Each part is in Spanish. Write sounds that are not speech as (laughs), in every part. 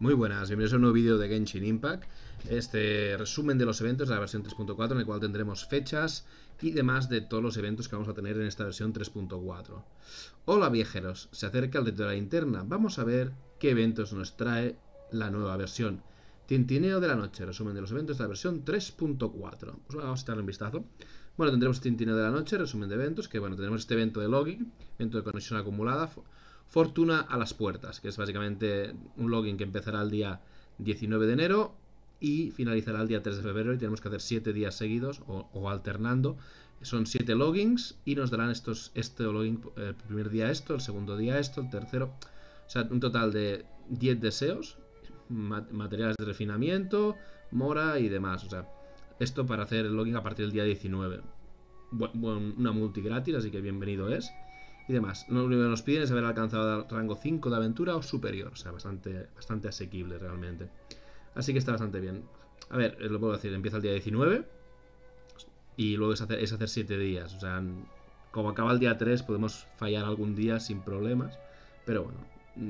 Muy buenas, bienvenidos a un nuevo vídeo de Genshin Impact. Este resumen de los eventos de la versión 3.4 en el cual tendremos fechas y demás de todos los eventos que vamos a tener en esta versión 3.4. Hola viajeros, se acerca el reto de la linterna. Vamos a ver qué eventos nos trae la nueva versión. Tintineo de la noche, resumen de los eventos de la versión 3.4. Pues vamos a echarle un vistazo. Bueno, tendremos Tintineo de la noche, resumen de eventos, que bueno, tenemos este evento de login, evento de conexión acumulada, Fortuna a las puertas, que es básicamente un login que empezará el día 19 de enero y finalizará el día 3 de febrero y tenemos que hacer 7 días seguidos o, alternando. Son 7 logins y nos darán estos, este login, el primer día esto, el segundo día esto, el tercero. O sea, un total de 10 deseos, materiales de refinamiento, mora y demás. O sea, esto para hacer el login a partir del día 19. Bueno, una multi gratis, así que bienvenido es y demás. Lo único que nos piden es haber alcanzado el rango 5 de aventura o superior, o sea, bastante, bastante asequible realmente. Así que está bastante bien. A ver, eh, lo puedo decir, empieza el día 19 y luego es hacer, es hacer 7 días, o sea, como acaba el día 3 podemos fallar algún día sin problemas, pero bueno,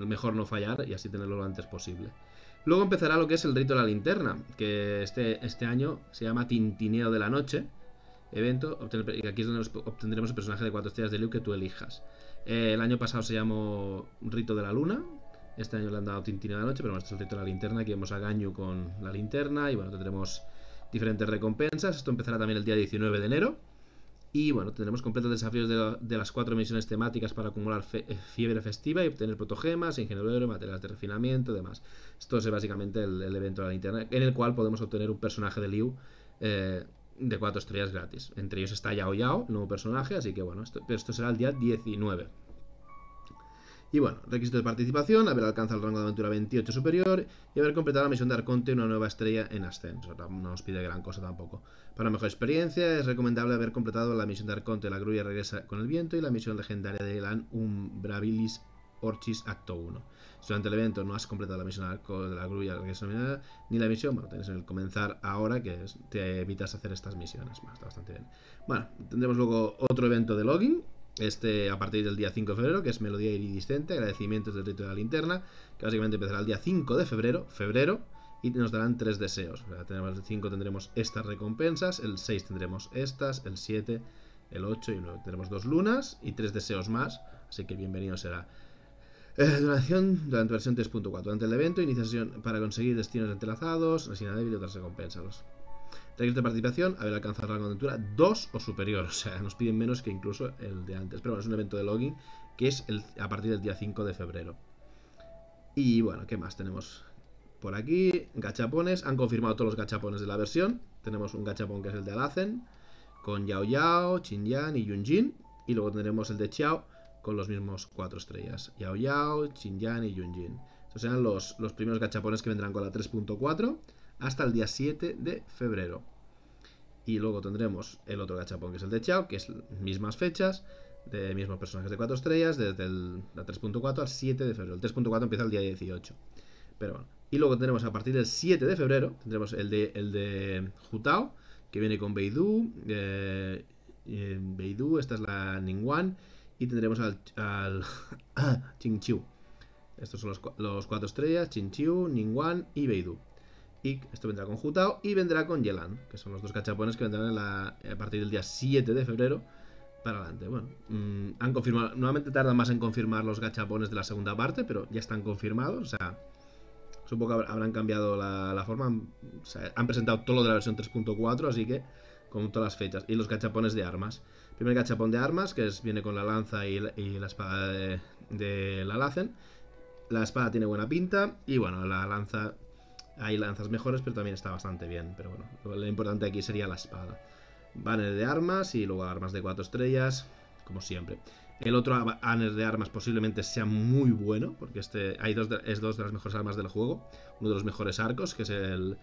mejor no fallar y así tenerlo lo antes posible. Luego empezará lo que es el rito de la linterna, que este, este año se llama Tintineo de la Noche, evento, y aquí es donde obtendremos el personaje de 4 estrellas de Liu que tú elijas. Eh, el año pasado se llamó Rito de la Luna, este año le han dado Tintina de la Noche, pero bueno, este Rito de la Linterna, aquí vemos a Gañu con la linterna, y bueno, tendremos diferentes recompensas, esto empezará también el día 19 de enero, y bueno, tendremos completos desafíos de, las cuatro misiones temáticas para acumular eh, fiebre festiva y obtener protogemas, ingeniería, materiales de refinamiento y demás. Esto es básicamente el, evento de la linterna, en el cual podemos obtener un personaje de Liu eh, de 4 estrellas gratis. Entre ellos está Yao Yao, nuevo personaje, así que bueno, esto, esto será el día 19. Y bueno, requisito de participación, haber alcanzado el rango de aventura 28 superior y haber completado la misión de Arconte, una nueva estrella en ascenso. No nos pide gran cosa tampoco. Para mejor experiencia, es recomendable haber completado la misión de Arconte, la grulla regresa con el viento y la misión legendaria de Elan Umbrabilis Orchis Acto 1. Si durante el evento no has completado la misión de la grulla ni la misión, bueno, tienes el comenzar ahora que te evitas hacer estas misiones. está bastante bien. Bueno, tendremos luego otro evento de login. Este a partir del día 5 de febrero, que es Melodía Iridiscente, agradecimientos del rito de la linterna, que básicamente empezará el día 5 de febrero, febrero, y nos darán tres deseos. tenemos el 5 tendremos estas recompensas, el 6 tendremos estas, el 7, el 8 y el 9. Tendremos dos lunas y tres deseos más, así que bienvenido será. Eh, duración durante versión 3.4. Durante el evento, iniciación para conseguir destinos entrelazados, resina débil y otras recompensas. Requisito de participación, haber alcanzado rango de aventura 2 o superior. (laughs) O sea, nos piden menos que incluso el de antes. Pero bueno, es un evento de login que es a partir del día 5 de febrero. Y bueno, ¿qué más tenemos? Por aquí, gachapones. Han confirmado todos los gachapones de la versión. Tenemos un gachapón que es el de Alacen, con Yao Yao, Chin Yan y Yunjin. Y luego tendremos el de Xiao, con los mismos cuatro estrellas. Yao Yao, Xinjiang y Yunjin. Estos serán los, los primeros gachapones que vendrán con la 3.4 hasta el día 7 de febrero. Y luego tendremos el otro gachapón que es el de Chao, que es mismas fechas, de mismos personajes de 4 estrellas, desde el, la 3.4 al 7 de febrero. El 3.4 empieza el día 18. Pero bueno. Y luego tendremos a partir del 7 de febrero, tendremos el de, el de Jutao, que viene con Beidou. Eh, eh, Beidou, esta es la Ningguan y tendremos al, al (coughs) Qingqiu. Estos son los, cuatro estrellas, Qingqiu, Ningguan y Beidou. Y esto vendrá con Jutao y vendrá con Yelan, que son los dos cachapones que vendrán a partir del día 7 de febrero para adelante. Bueno, mm, han confirmado, nuevamente tardan más en confirmar los gachapones de la segunda parte, pero ya están confirmados, o sea, supongo que habrán cambiado la, forma, han presentado todo lo de la versión 3.4, así que con todas las fechas. Y los gachapones de armas. Primer gachapón de armas, que es, viene con la lanza y la, espada de, la Lacen. La espada tiene buena pinta. Y bueno, la lanza. Hay lanzas mejores, pero también está bastante bien. Pero bueno, lo, importante aquí sería la espada. Banner de armas y luego armas de 4 estrellas, como siempre. El otro banner de armas posiblemente sea muy bueno, porque este hay dos es dos de las mejores armas del juego. Uno de los mejores arcos, que es el,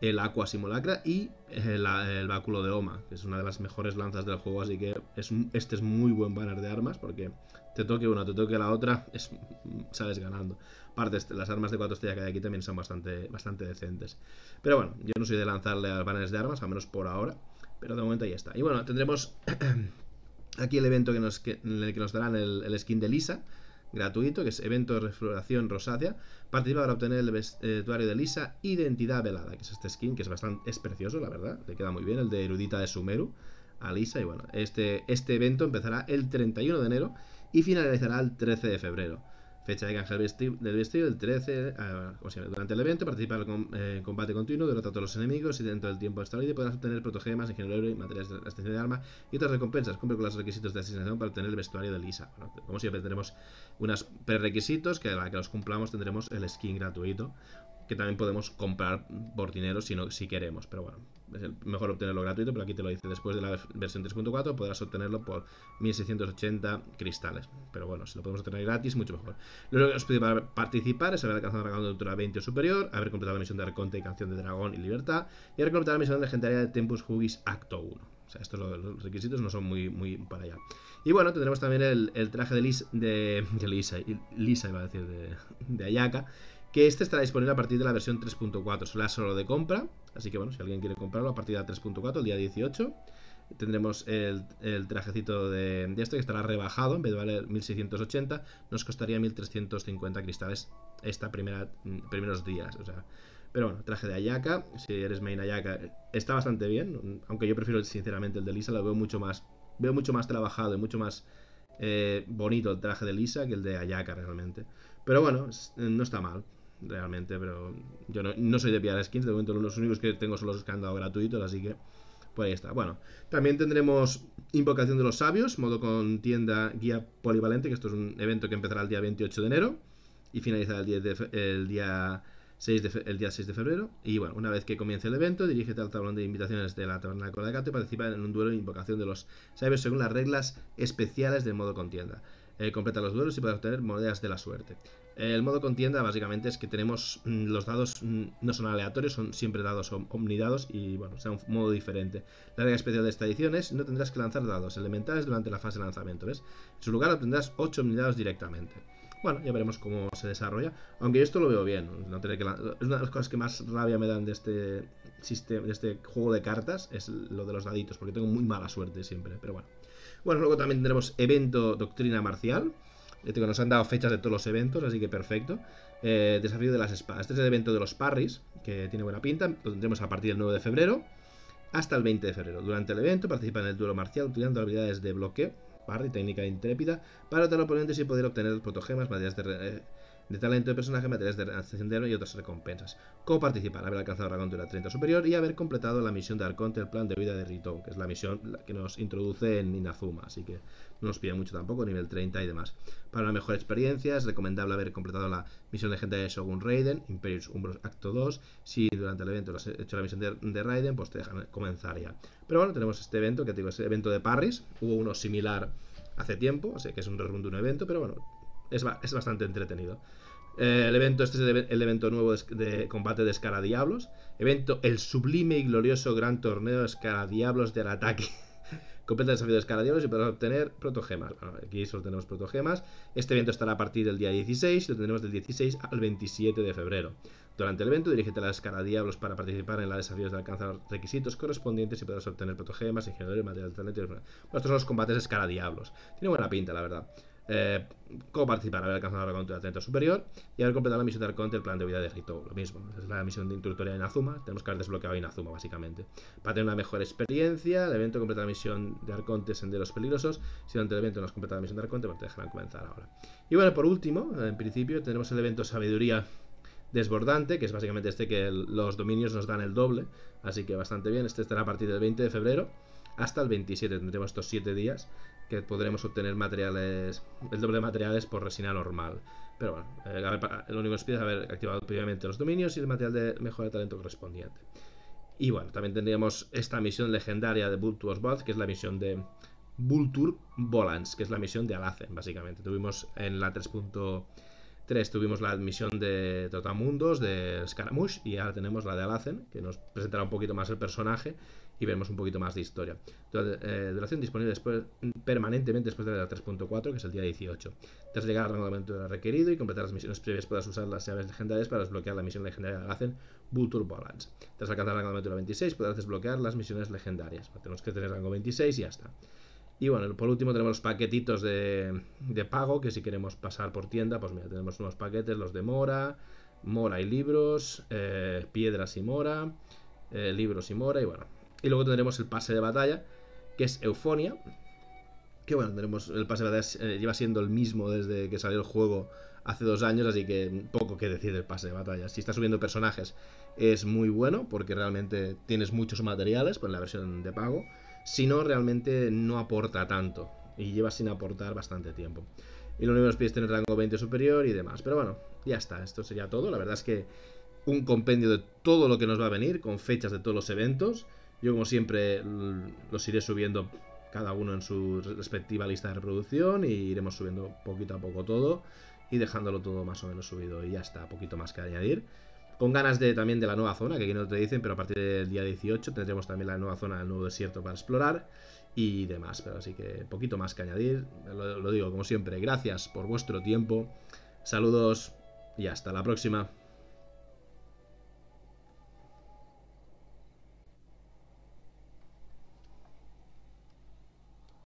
el Aqua Simulacra y el, Báculo de Oma, que es una de las mejores lanzas del juego, así que es este es muy buen banner de armas porque te toque una, te toque la otra, es, sales ganando. Aparte, este, las armas de 4 estrellas que hay aquí también son bastante, bastante decentes. Pero bueno, yo no soy de lanzarle a banners de armas, al menos por ahora, pero de momento ya está. Y bueno, tendremos (clears throat) aquí el evento que nos, en el que nos darán el, el skin de Lisa, gratuito, que es evento de refloración rosácea. Participa para obtener el vestuario de Lisa Identidad Velada, que es este skin que es bastante es precioso, la verdad. Le queda muy bien, el de erudita de Sumeru a Lisa. Y bueno, este, este evento empezará el 31 de enero y finalizará el 13 de febrero. Fecha de canje del vestido, el 13. Ah, durante el evento, participa en eh, combate continuo, derrota a todos los enemigos y dentro del tiempo establecido podrás obtener protogemas, ingeniería y materiales de extensión de arma y otras recompensas. Cumple con los requisitos de asignación para obtener el vestuario de Lisa. como siempre, tenemos unos prerequisitos que a la que los cumplamos tendremos el skin gratuito que también podemos comprar por dinero si, no, si queremos. Pero bueno, es mejor obtenerlo gratuito, pero aquí te lo dice. Después de la versión 3.4 podrás obtenerlo por 1680 cristales. Pero bueno, si lo podemos obtener gratis, mucho mejor. Lo que os pide para participar es haber alcanzado el dragón de altura 20 o superior, haber completado la misión de Arconte y Canción de Dragón y Libertad, y haber completado la misión legendaria de Tempus Hugis Acto 1. O sea, estos los requisitos no son muy, muy para allá. Y bueno, tendremos también el, traje de, Lisa, de, Lisa, Lisa, iba a decir, de, de Ayaka, este estará disponible a partir de la versión 3.4. Será solo de compra, así que bueno, si alguien quiere comprarlo a partir de la 3.4, el día 18, tendremos el, trajecito de, este que estará rebajado, en vez de valer 1680, nos costaría 1350 cristales esta primera mm, primeros días, o sea... Pero bueno, traje de Ayaka, si eres main Ayaka, está bastante bien, aunque yo prefiero sinceramente el de Lisa, lo veo mucho más, veo mucho más trabajado y mucho más eh, bonito el traje de Lisa que el de Ayaka realmente. Pero bueno, no está mal realmente, pero yo no, soy de pillar skins, de momento los únicos que tengo son los que han dado gratuitos, así que pues ahí está. Bueno, también tendremos Invocación de los Sabios, modo con tienda guía polivalente, que esto es un evento que empezará el día 28 de enero y finalizará el, el día 6 de el día 6 de febrero. Y bueno, una vez que comience el evento, dirígete al tablón de invitaciones de la Tabernáculo de Gato y participa en un duelo de invocación de los sabios según las reglas especiales del modo contienda. Eh, completa los duelos y podrás obtener monedas de la suerte. El modo contienda básicamente es que tenemos mm, los dados mm, no son aleatorios, son siempre dados omnidados y bueno, sea un modo diferente. La regla especial de esta edición es no tendrás que lanzar dados elementales durante la fase de lanzamiento, ¿ves? En su lugar obtendrás 8 omnidados directamente. Bueno, ya veremos cómo se desarrolla. Aunque esto lo veo bien. No tener que es una de las cosas que más rabia me dan de este, sistema, de este juego de cartas. Es lo de los daditos. Porque tengo muy mala suerte siempre. Pero bueno. Bueno, luego también tendremos evento Doctrina Marcial. Este nos han dado fechas de todos los eventos, así que perfecto. Eh, desafío de las espadas. Este es el evento de los parries, que tiene buena pinta. Lo tendremos a partir del 9 de febrero hasta el 20 de febrero. Durante el evento participa en el duelo marcial utilizando habilidades de bloqueo, parry, técnica intrépida, para oponente oponentes y poder obtener protogemas, materiales de, de talento de personaje, materiales de sendero y otras recompensas. ¿Cómo participar? Haber alcanzado la de 30 superior y haber completado la misión de Arconte, el plan de vida de Rito, que es la misión que nos introduce en Inazuma, así que no nos pide mucho tampoco, nivel 30 y demás. Para una mejor experiencia es recomendable haber completado la misión legendaria de Shogun Raiden, Imperius Umbros Acto 2. Si durante el evento has hecho la misión de, Raiden, pues te dejan comenzar ya. Pero bueno, tenemos este evento, que te digo, es el evento de Parris. Hubo uno similar hace tiempo, así que es un resumen de un evento, pero bueno, es, es bastante entretenido. Eh, el evento, este es el, evento nuevo de, combate de Escara Diablos. Evento, el sublime y glorioso gran torneo de Escara Diablos del ataque. (laughs) Completa el desafío de Escara Diablos y podrás obtener protogemas. aquí solo tenemos protogemas. Este evento estará a partir del día 16 y lo tendremos del 16 al 27 de febrero. Durante el evento, dirígete a la Escara Diablos para participar en la desafíos de alcanzar requisitos correspondientes y podrás obtener protogemas, ingeniería, material de talento. Bueno, estos son los combates de Escara Diablos. Tiene buena pinta, la verdad. Eh, cómo participar, haber alcanzado la contra de superior y haber completado la misión de Arconte, el plan de vida de Rito. Lo mismo, es la misión de introductoria en Azuma. Tenemos que haber desbloqueado Inazuma, básicamente. Para tener una mejor experiencia, el evento completa la misión de Arconte, Senderos Peligrosos. Si durante el evento no has completado la misión de Arconte, pues te dejarán comenzar ahora. Y bueno, por último, en principio, tenemos el evento Sabiduría Desbordante, que es básicamente este que los dominios nos dan el doble. Así que bastante bien. Este estará a partir del 20 de febrero hasta el 27. Tendremos estos 7 días que podremos obtener materiales, el doble de materiales por resina normal. Pero bueno, eh, lo único que pide es haber activado previamente los dominios y el material de mejora de talento correspondiente. Y bueno, también tendríamos esta misión legendaria de Vulture's Both, que es la misión de Vulture Volans, que es la misión de Alacen, básicamente. Tuvimos en la 3.3 tuvimos la misión de Trotamundos, de Scaramouche, y ahora tenemos la de Alacen, que nos presentará un poquito más el personaje y veremos un poquito más de historia. Eh, duración disponible permanentemente después de la 3.4, que es el día 18. Tras llegar al rango de aventura requerido y completar las misiones previas, podrás usar las llaves legendarias para desbloquear la misión legendaria de hacen Vulture Balance. Tras alcanzar el rango de aventura 26, podrás desbloquear las misiones legendarias. Tenemos que tener rango 26 y ya está. Y bueno, por último tenemos los paquetitos de, de pago, que si queremos pasar por tienda, pues mira, tenemos unos paquetes, los de Mora, Mora y libros, eh, piedras y Mora, eh, libros y Mora, y bueno. Y luego tendremos el pase de batalla, que es Eufonia. Que bueno, tenemos el pase de batalla eh, lleva siendo el mismo desde que salió el juego hace dos años, así que poco que decir del pase de batalla. Si estás subiendo personajes es muy bueno, porque realmente tienes muchos materiales, en la versión de pago. Si no, realmente no aporta tanto. Y lleva sin aportar bastante tiempo. Y lo único que nos pides es tener rango 20 superior y demás. Pero bueno, ya está. Esto sería todo. La verdad es que un compendio de todo lo que nos va a venir, con fechas de todos los eventos. Yo, como siempre, los iré subiendo cada uno en su respectiva lista de reproducción y iremos subiendo poquito a poco todo y dejándolo todo más o menos subido y ya está, poquito más que añadir. Con ganas de también de la nueva zona, que aquí no te dicen, pero a partir del día 18 tendremos también la nueva zona del nuevo desierto para explorar y demás. Pero así que poquito más que añadir. lo digo como siempre, gracias por vuestro tiempo. Saludos y hasta la próxima.